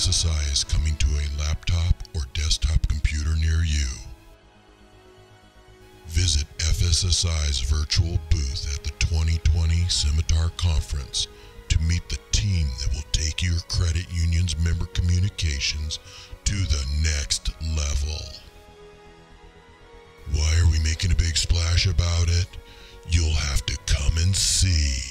SSI is coming to a laptop or desktop computer near you. Visit FSSI's virtual booth at the 2020 Symitar Conference to meet the team that will take your credit union's member communications to the next level. Why are we making a big splash about it? You'll have to come and see.